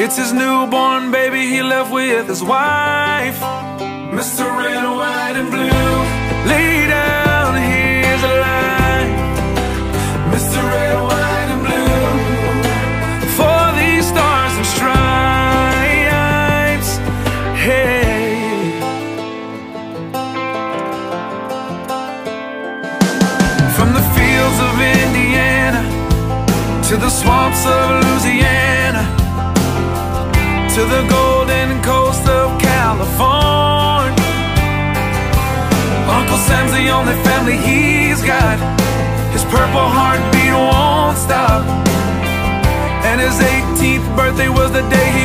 It's his newborn baby he left with his wife. Mr. Red, White, and Blue, lay down his life. Mr. Red, White, and Blue, for these stars and stripes. Hey. From the fields of Indiana to the swamps of Louisiana the golden coast of California. Uncle Sam's the only family he's got. His purple heartbeat won't stop. And his 18th birthday was the day.